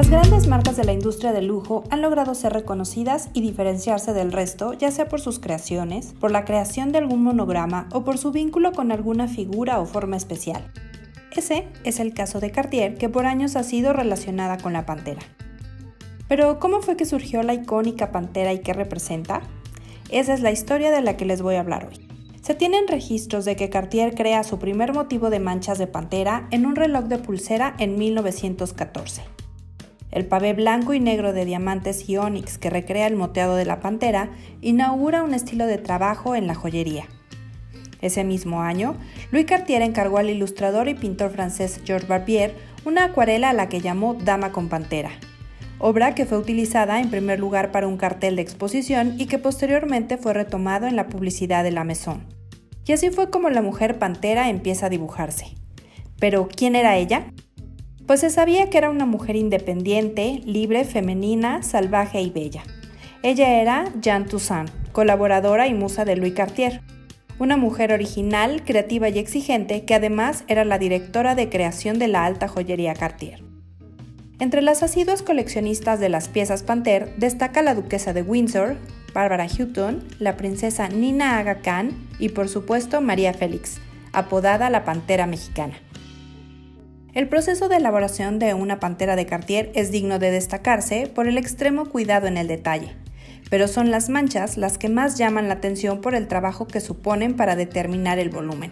Las grandes marcas de la industria del lujo han logrado ser reconocidas y diferenciarse del resto, ya sea por sus creaciones, por la creación de algún monograma o por su vínculo con alguna figura o forma especial. Ese es el caso de Cartier, que por años ha sido relacionada con la pantera. Pero, ¿cómo fue que surgió la icónica pantera y qué representa? Esa es la historia de la que les voy a hablar hoy. Se tienen registros de que Cartier crea su primer motivo de manchas de pantera en un reloj de pulsera en 1914. El pavé blanco y negro de diamantes y ónix que recrea el moteado de la pantera inaugura un estilo de trabajo en la joyería. Ese mismo año, Louis Cartier encargó al ilustrador y pintor francés Georges Barbier una acuarela a la que llamó Dama con Pantera, obra que fue utilizada en primer lugar para un cartel de exposición y que posteriormente fue retomado en la publicidad de la Maison. Y así fue como la mujer pantera empieza a dibujarse. Pero, ¿quién era ella? Pues se sabía que era una mujer independiente, libre, femenina, salvaje y bella. Ella era Jeanne Toussaint, colaboradora y musa de Louis Cartier, una mujer original, creativa y exigente que además era la directora de creación de la alta joyería Cartier. Entre las asiduas coleccionistas de las piezas Panther destaca la duquesa de Windsor, Barbara Houghton, la princesa Nina Aga Khan y por supuesto María Félix, apodada la Pantera Mexicana. El proceso de elaboración de una pantera de Cartier es digno de destacarse por el extremo cuidado en el detalle, pero son las manchas las que más llaman la atención por el trabajo que suponen para determinar el volumen.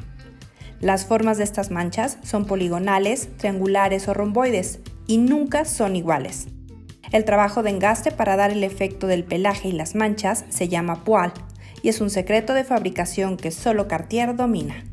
Las formas de estas manchas son poligonales, triangulares o romboides, y nunca son iguales. El trabajo de engaste para dar el efecto del pelaje y las manchas se llama poil, y es un secreto de fabricación que solo Cartier domina.